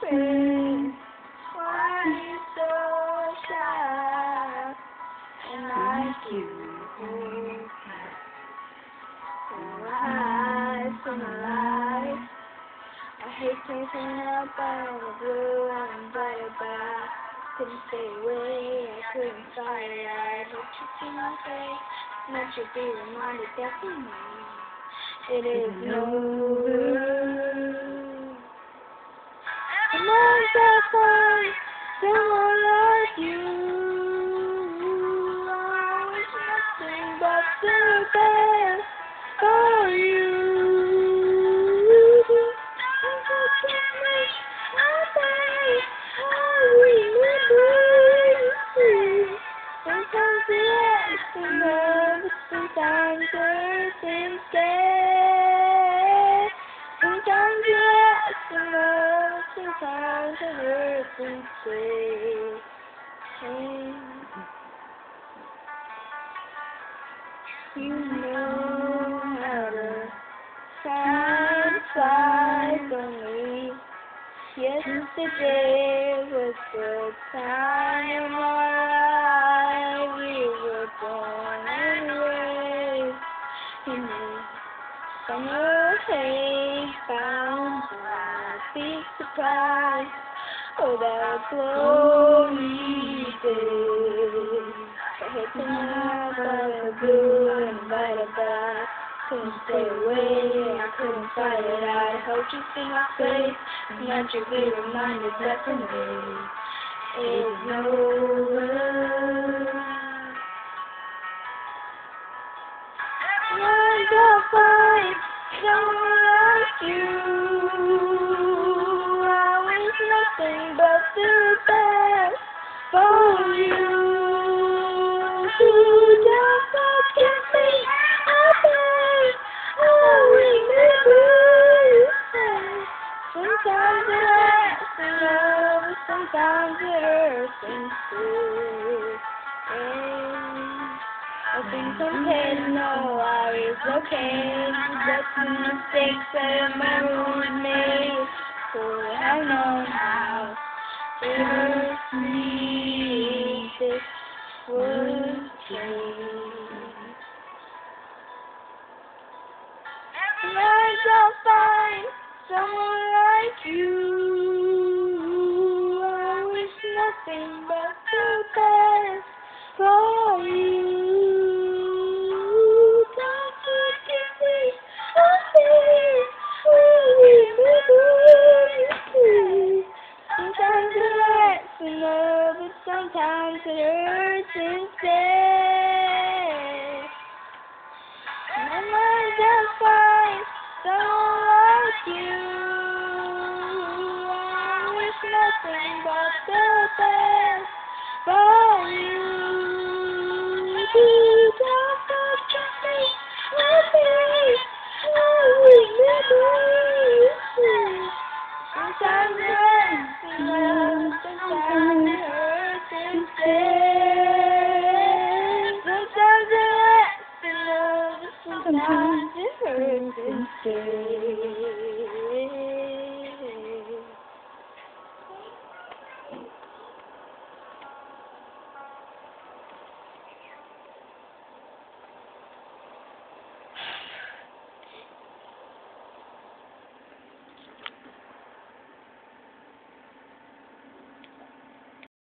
Friend, why you so shy? And I do eyes from my life. I hate the blue and bright back. Couldn't stay away, I couldn't fight it. I hope you see my face, and that you'll be reminded that me, it is no Someone so fine, someone like you. I wish nothing but the best for you. I'm so sorry, I think enough, sometimes it hurts and stays. You know how to satisfy me. Yesterday was the time of our. We were born. Surprise. Oh, that glory day. I hit the the and light of. Couldn't stay away, I couldn't fight it. I hope you see my face, and that you'll be reminded that for me it's over. One to find Sometimes it hurts to love, sometimes it hurts instead. I think I'm pain, no, I is okay. Just the mistakes that my room made. So I know how it hurts me. This would change. And I don't find someone like you. I wish nothing but the best for you. Don't forgive me, I I. Sometimes it hurts to sometimes it hurts instead. My mind just finds someone like you. Sometimes it hurts instead.